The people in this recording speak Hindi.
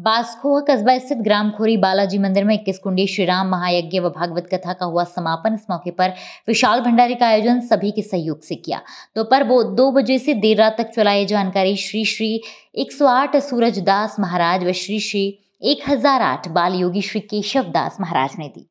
बासखोह कस्बा स्थित ग्राम खोरी बालाजी मंदिर में इक्कीस कुंडी श्रीराम महायज्ञ व भागवत कथा का हुआ समापन। इस मौके पर विशाल भंडारे का आयोजन सभी के सहयोग से किया। दोपहर वो दो बजे से देर रात तक चला ये जानकारी श्री श्री 108 सूरज दास महाराज व श्री श्री 1008 बाल योगी श्री केशव दास महाराज ने दी।